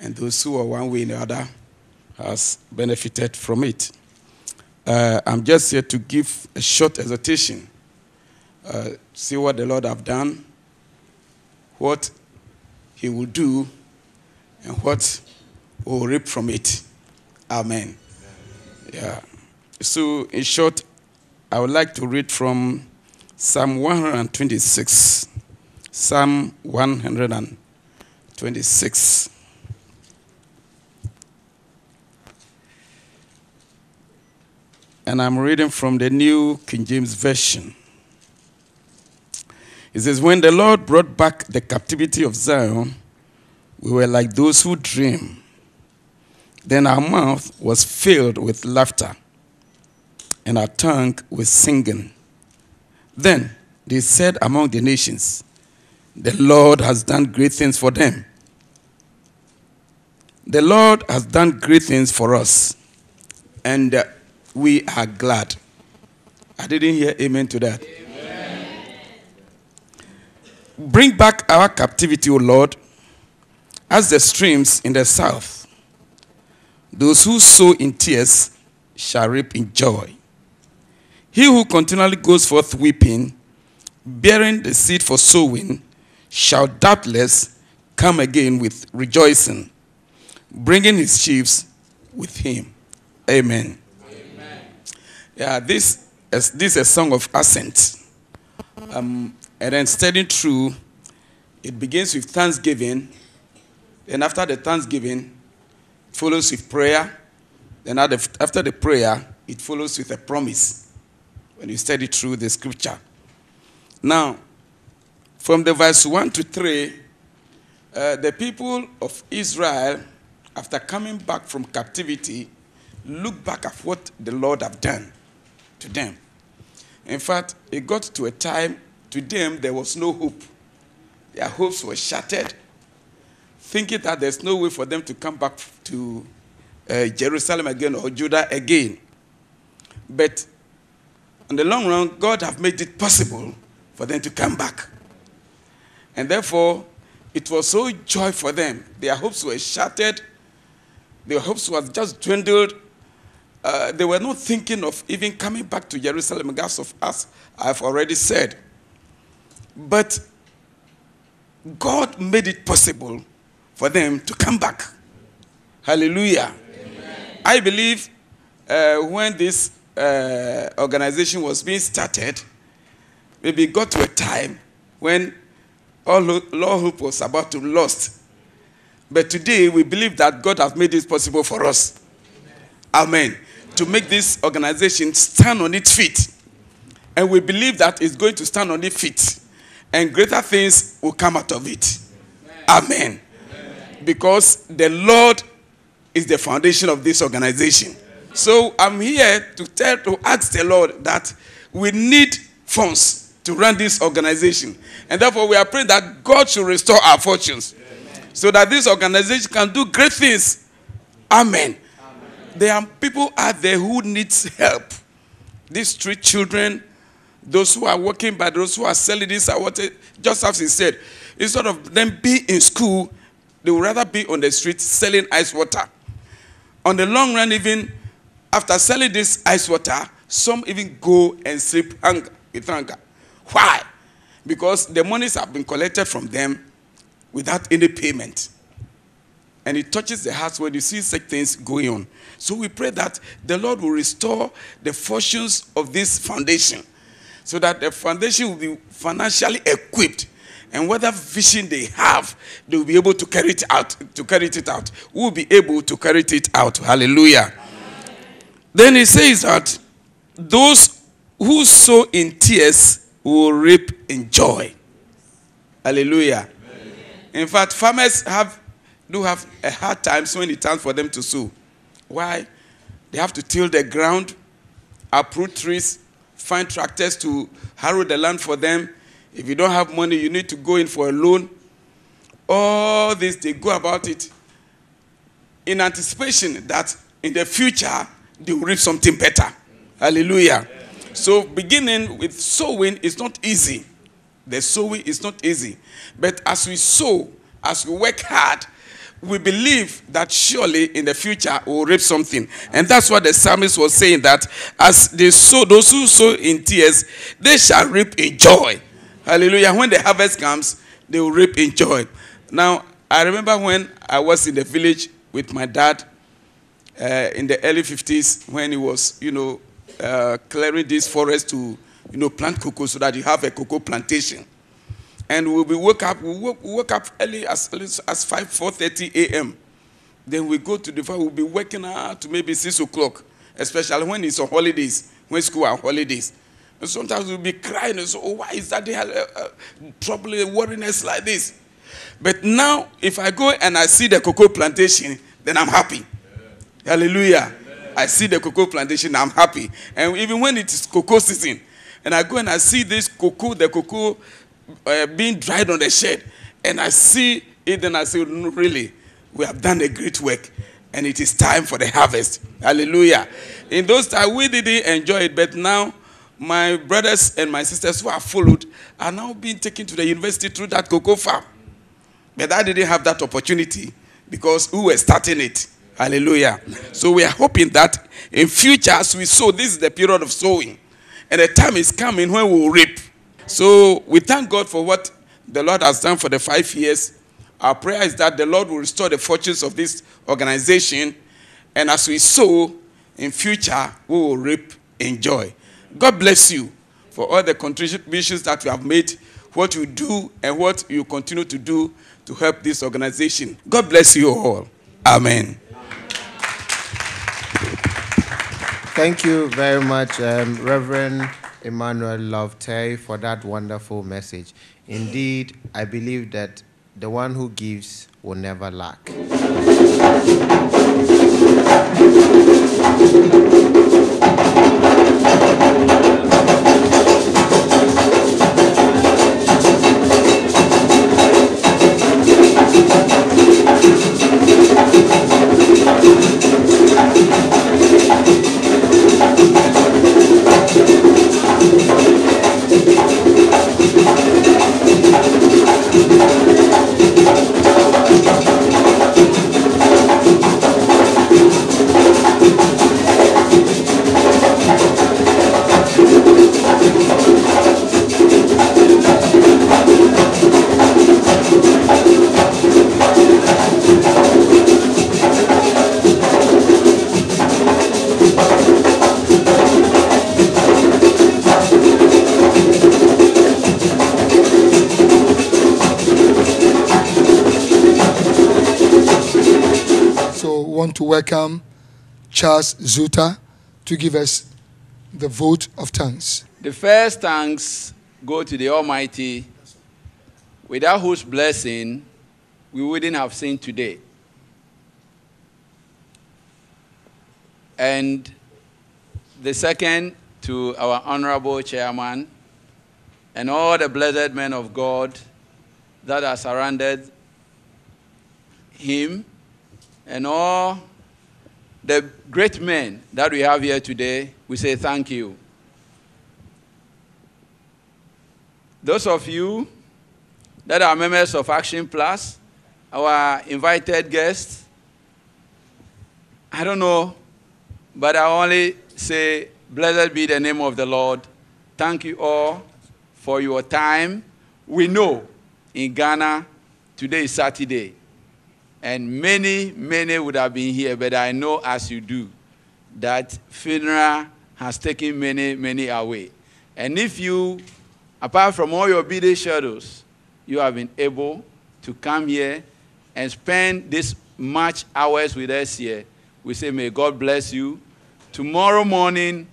and those who are one way or the other has benefited from it. Uh, I'm just here to give a short exhortation. Uh, see what the Lord have done, what He will do, and what will reap from it. Amen. Yeah. So, in short, I would like to read from Psalm 126. Psalm 126. And I'm reading from the New King James Version. It says, When the Lord brought back the captivity of Zion, we were like those who dream. Then our mouth was filled with laughter, and our tongue with singing. Then they said among the nations, The Lord has done great things for them. The Lord has done great things for us, and we are glad. I didn't hear amen to that. Amen. Bring back our captivity, O Lord, as the streams in the south. Those who sow in tears shall reap in joy. He who continually goes forth weeping, bearing the seed for sowing, shall doubtless come again with rejoicing, bringing his sheaves with him. Amen. Amen. Yeah, this is, this is a song of ascent. Um, and then studying through, it begins with thanksgiving. Then after the thanksgiving, it follows with prayer. Then after the prayer, it follows with a promise when you study through the scripture. Now, from the verse 1 to 3, uh, the people of Israel, after coming back from captivity, look back at what the Lord have done to them. In fact, it got to a time, to them, there was no hope. Their hopes were shattered, thinking that there's no way for them to come back to uh, Jerusalem again or Judah again. But in the long run, God have made it possible for them to come back. And therefore, it was so joy for them. Their hopes were shattered. Their hopes were just dwindled. Uh, they were not thinking of even coming back to Jerusalem, as of us, I've already said. But God made it possible for them to come back. Hallelujah. Amen. I believe uh, when this uh, organization was being started, maybe got to a time when all, all hope was about to be lost. But today we believe that God has made this possible for us. Amen. To make this organization stand on its feet. And we believe that it's going to stand on its feet. And greater things will come out of it. Amen. Amen. Because the Lord is the foundation of this organization. So I'm here to tell to ask the Lord that we need funds to run this organization. And therefore we are praying that God should restore our fortunes. So that this organization can do great things. Amen. There are people out there who needs help. These street children, those who are working by those who are selling this are what just as he said, instead of them be in school, they would rather be on the street selling ice water. On the long run, even after selling this ice water, some even go and sleep hunger, with hunger. Why? Because the monies have been collected from them without any payment. And it touches the hearts when you see such things going on. So we pray that the Lord will restore the fortunes of this foundation so that the foundation will be financially equipped and whatever vision they have, they will be able to carry it out. To carry it out, we will be able to carry it out. Hallelujah. Then he says that those who sow in tears will reap in joy. Hallelujah. Amen. In fact, farmers have do have a hard time when it's time for them to sow. Why? They have to till the ground, uproot trees, find tractors to harrow the land for them. If you don't have money, you need to go in for a loan. All this, they go about it in anticipation that in the future they will reap something better. Hallelujah. So, beginning with sowing is not easy. The sowing is not easy. But as we sow, as we work hard, we believe that surely in the future we'll reap something. And that's what the psalmist was saying that as they sow, those who sow in tears, they shall reap in joy. Hallelujah. When the harvest comes, they will reap in joy. Now, I remember when I was in the village with my dad uh, in the early 50s when he was, you know, uh, clearing this forest to, you know, plant cocoa so that you have a cocoa plantation. And we'll be woke up, we woke up early as, early as 5, 4.30 a.m. Then we go to the farm, we'll be working out to maybe 6 o'clock, especially when it's on holidays, when school are holidays. And sometimes we'll be crying and say, oh, why is that they uh, uh, trouble and worriness like this? But now, if I go and I see the cocoa plantation, then I'm happy. Hallelujah. I see the cocoa plantation, I'm happy. And even when it is cocoa season, and I go and I see this cocoa, the cocoa uh, being dried on the shed, and I see it, then I say, really, we have done a great work, and it is time for the harvest. Hallelujah. In those times, we didn't enjoy it, but now my brothers and my sisters who are followed are now being taken to the university through that cocoa farm. But I didn't have that opportunity because we were starting it. Hallelujah. So we are hoping that in future, as we sow, this is the period of sowing. And the time is coming when we will reap. So we thank God for what the Lord has done for the five years. Our prayer is that the Lord will restore the fortunes of this organization. And as we sow, in future, we will reap in joy. God bless you for all the contributions that you have made, what you do, and what you continue to do to help this organization. God bless you all. Amen. Thank you very much, um, Reverend Emmanuel Lovete, for that wonderful message. Indeed, I believe that the one who gives will never lack. Welcome Charles Zuta to give us the vote of thanks. The first thanks go to the Almighty, without whose blessing we wouldn't have seen today. And the second to our honorable chairman and all the blessed men of God that are surrounded him and all the great men that we have here today, we say thank you. Those of you that are members of Action Plus, our invited guests, I don't know, but I only say, Blessed be the name of the Lord. Thank you all for your time. We know in Ghana, today is Saturday. And many, many would have been here, but I know as you do that funeral has taken many, many away. And if you, apart from all your busy shadows, you have been able to come here and spend this much hours with us here, we say, may God bless you. Tomorrow morning,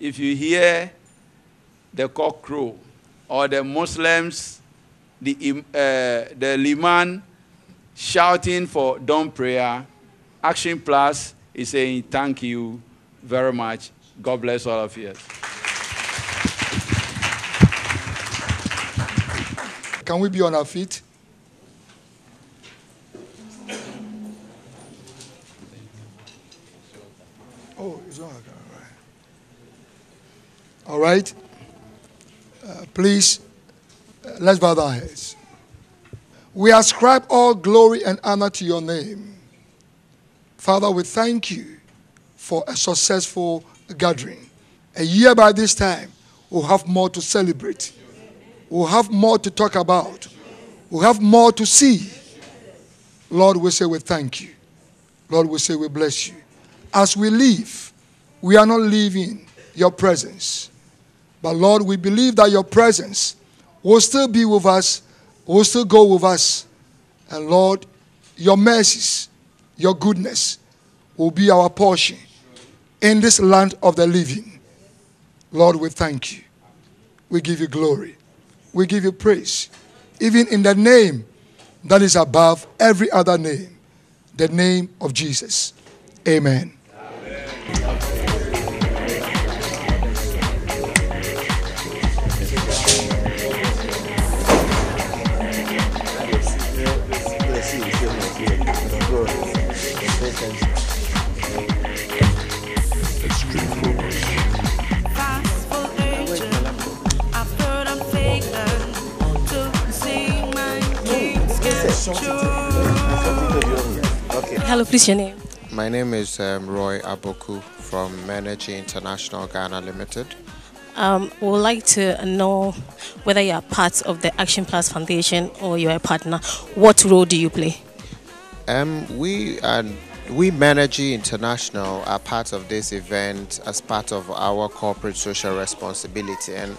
if you hear the cock crow or the Muslims, the, uh, the liman shouting for dawn prayer. Action Plus is saying thank you very much. God bless all of you. Can we be on our feet? Oh, it's all right. All right. Uh, please, uh, let's bow our heads. We ascribe all glory and honor to your name. Father, we thank you for a successful gathering. A year by this time, we'll have more to celebrate. We'll have more to talk about. We'll have more to see. Lord, we say we thank you. Lord, we say we bless you. As we leave, we are not leaving your presence. But Lord, we believe that your presence will still be with us, will still go with us. And Lord, your mercies, your goodness will be our portion in this land of the living. Lord, we thank you. We give you glory. We give you praise. Even in the name that is above every other name, the name of Jesus. Amen. Hello, please your name. My name is um, Roy Aboku from Energy International Ghana Limited. Um, we would like to know whether you are part of the Action Plus Foundation or you are a partner. What role do you play? Um, we and we Menergy International are part of this event as part of our corporate social responsibility, and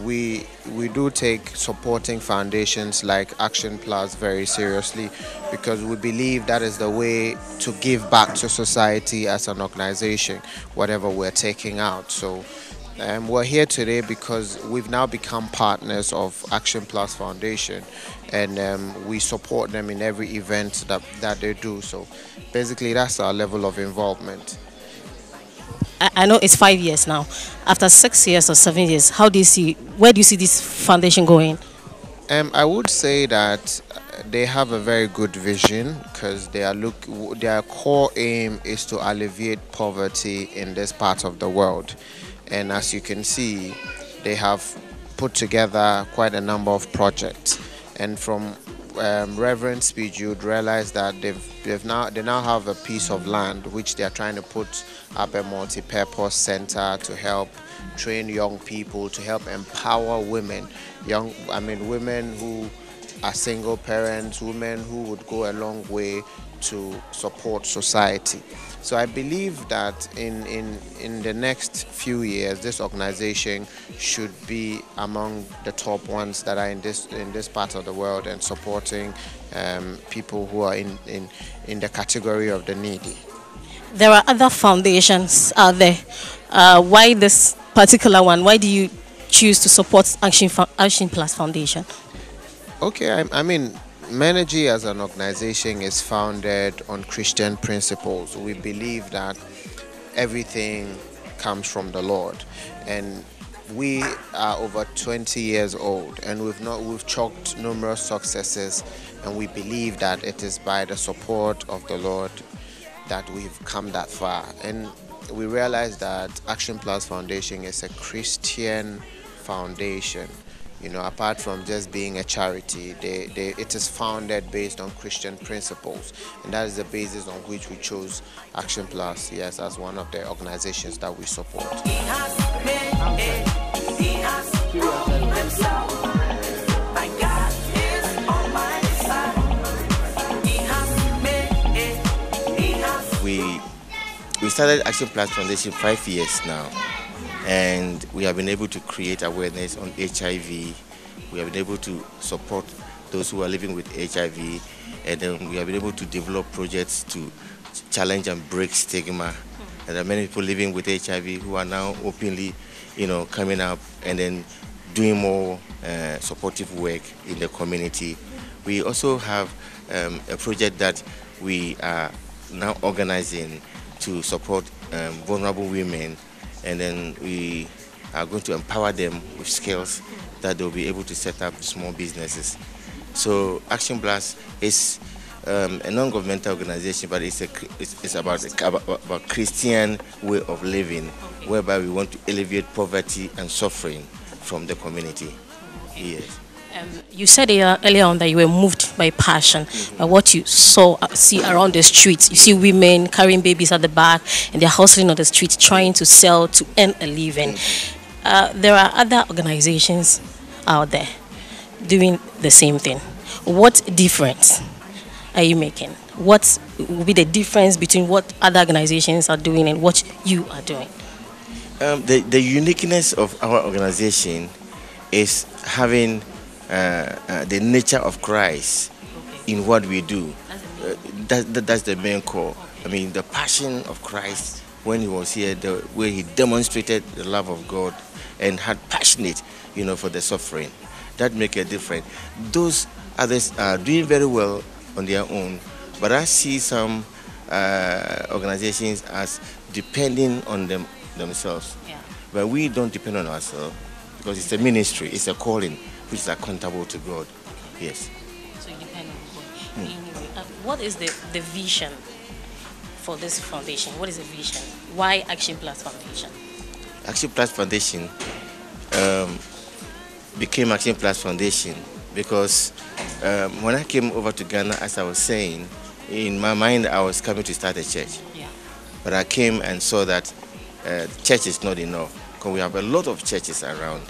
we we do take supporting foundations like Action Plus very seriously because we believe that is the way to give back to society as an organization, whatever we're taking out. So. Um, we're here today because we've now become partners of Action Plus Foundation, and um, we support them in every event that, that they do. So, basically, that's our level of involvement. I, know it's five years now. After six years or seven years, how do you see? Where do you see this foundation going? Um, I would say that uh, they have a very good vision because they are look their core aim is to alleviate poverty in this part of the world, and as you can see, they have put together quite a number of projects, and from um, Reverend speech, you'd realize that they've they've now they now have a piece of land which they are trying to put up a multi-purpose center to help train young people to help empower women, young I mean women who are single parents, women who would go a long way to support society. So I believe that in, in, in the next few years, this organization should be among the top ones that are in this in this part of the world and supporting um, people who are in, in, in the category of the needy. There are other foundations out there. Uh, why this particular one? Why do you choose to support Action, Action Plus Foundation? Okay, I, I mean, Menergy as an organization is founded on Christian principles. We believe that everything comes from the Lord, and we are over 20 years old, and we've not we've chalked numerous successes, and we believe that it is by the support of the Lord that we've come that far, and we realize that Action Plus Foundation is a Christian foundation you know apart from just being a charity they, they, it is founded based on christian principles and that is the basis on which we chose action plus yes as one of the organizations that we support He has made, he has proven himself. My God is on my side. He has made, he has we we started Action Plus Foundation five years now, and we have been able to create awareness on HIV. We have been able to support those who are living with HIV, and then we have been able to develop projects to challenge and break stigma. And there are many people living with HIV who are now openly, you know, coming up and then doing more uh, supportive work in the community. We also have um, a project that we are now organizing to support um, vulnerable women, and then we are going to empower them with skills that they'll be able to set up small businesses. So Action Plus is um, a non-governmental organization, but it's, a, it's, it's about, about Christian way of living, whereby we want to alleviate poverty and suffering from the community. Yes. You said earlier on that you were moved by passion, by what you saw, uh, see around the streets. You see women carrying babies at the back, and they're hustling on the streets, trying to sell to earn a living. Uh, there are other organizations out there doing the same thing. What difference are you making? What will be the difference between what other organizations are doing and what you are doing? Um, the, the uniqueness of our organization is having uh, uh, the nature of Christ in what we do. Uh, that, that, that's the main core. I mean, the passion of Christ when he was here, the way he demonstrated the love of God and had passionate, you know, for the suffering. That make a difference. Those others are doing very well on their own, but I see some uh, organizations as depending on them themselves. Yeah. But we don't depend on ourselves because it's a ministry, it's a calling which is accountable to God. Yes. So you depend on God. Uh, what is the, the vision for this foundation? What is the vision? Why Action Plus Foundation? Action Plus Foundation um, became Action Plus Foundation because um, when I came over to Ghana, as I was saying, in my mind I was coming to start a church. Yeah. But I came and saw that uh, church is not enough because we have a lot of churches around,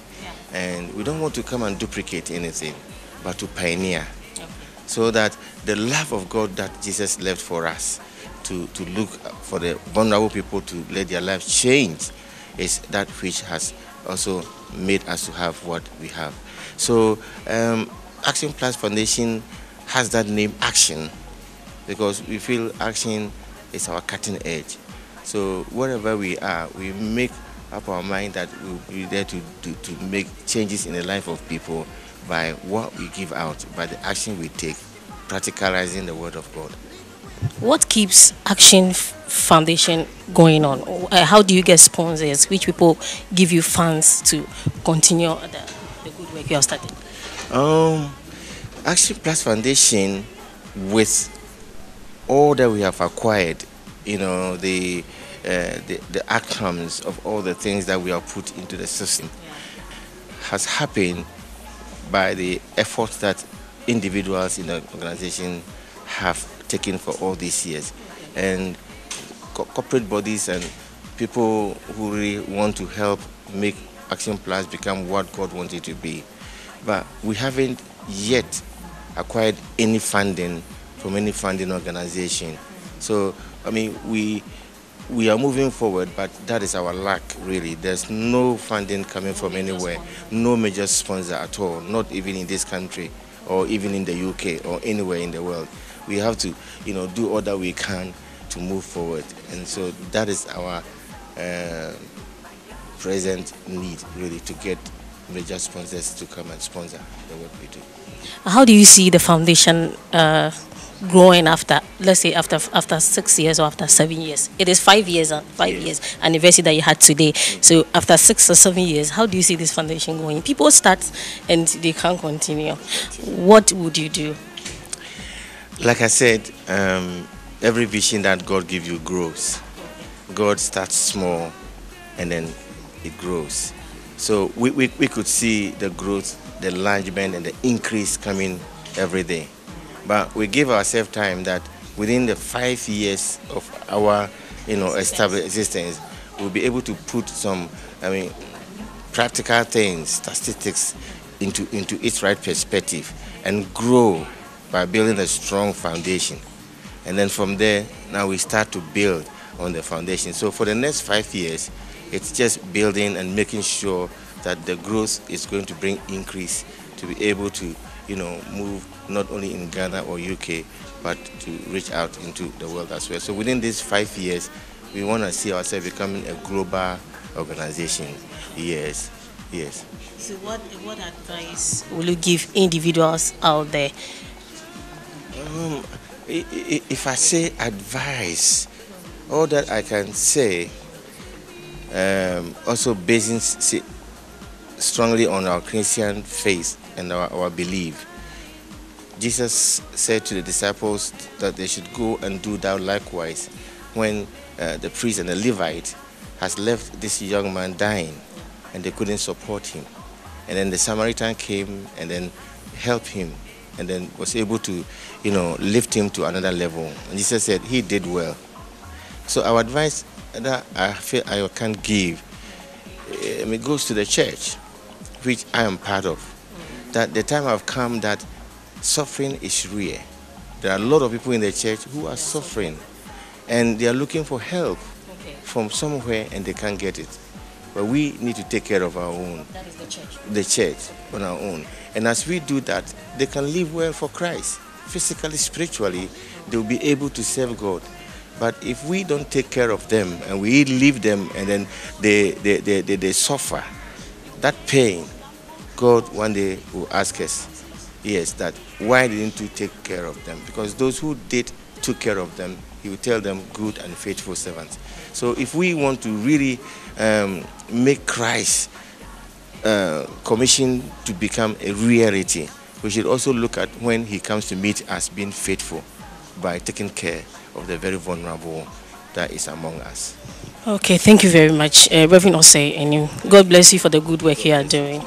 and we don't want to come and duplicate anything, but to pioneer, so that the love of God that Jesus left for us to, to look for the vulnerable people to let their lives change is that which has also made us to have what we have. So um, Action Plus Foundation has that name Action because we feel action is our cutting edge. So wherever we are, we make up our mind that we'll be there to, to, to make changes in the life of people by what we give out, by the action we take, practicalizing the word of God. What keeps Action Foundation going on? Uh, how do you get sponsors? Which people give you funds to continue the, the good work you are starting? Um, Action Plus Foundation, with all that we have acquired, you know, the, Uh, the the outcomes of all the things that we have put into the system, has happened by the efforts that individuals in the organization have taken for all these years, and co- corporate bodies and people who really want to help make Action Plus become what God wants it to be. But we haven't yet acquired any funding from any funding organization. So, I mean, we we are moving forward, but that is our lack, really. There's no funding coming from anywhere, no major sponsor at all, not even in this country or even in the UK or anywhere in the world. We have to, you know, do all that we can to move forward, and so that is our uh, present need, really, to get major sponsors to come and sponsor the work we do. How do you see the foundation uh, growing after, let's say, after after six years or after seven years? It is five years, five years anniversary that you had today. So after six or seven years, how do you see this foundation going? People start and they can't continue. What would you do? Like I said, um, every vision that God gives you grows. God starts small and then it grows. So we, we, we could see the growth, the enlargement, and the increase coming every day. But we give ourselves time that within the five years of our you know, established existence, we'll be able to put some, I mean, practical things, statistics into, into its right perspective and grow by building a strong foundation. And then from there, now we start to build on the foundation. So for the next five years, it's just building and making sure that the growth is going to bring increase to be able to, you know, move not only in Ghana or UK, but to reach out into the world as well. So within these five years, we want to see ourselves becoming a global organization. Yes, yes. So what what advice will you give individuals out there? Um, if I say advice, all that I can say, um, also basing strongly on our Christian faith and our, our belief. Jesus said to the disciples that they should go and do that likewise when uh, the priest and the Levite has left this young man dying and they couldn't support him. And then the Samaritan came and then helped him and then was able to, you know, lift him to another level. And Jesus said he did well. So our advice that I feel I can give, eh, it goes to the church, which I am part of. That the time have come that suffering is real. There are a lot of people in the church who are suffering, and they are looking for help from somewhere, and they can't get it. But we need to take care of our own That is the church. the church on our own. And as we do that, they can live well for Christ. Physically, spiritually, they'll be able to serve God. But if we don't take care of them and we leave them and then they, they, they, they, they suffer, that pain, God one day will ask us, yes, that why didn't you take care of them? Because those who did took care of them, he will tell them good and faithful servants. So if we want to really um, make Christ uh, commission to become a reality, we should also look at when he comes to meet us being faithful by taking care of the very vulnerable that is among us. Okay, thank you very much, uh, Reverend Osei, and. God bless you for the good work you are doing.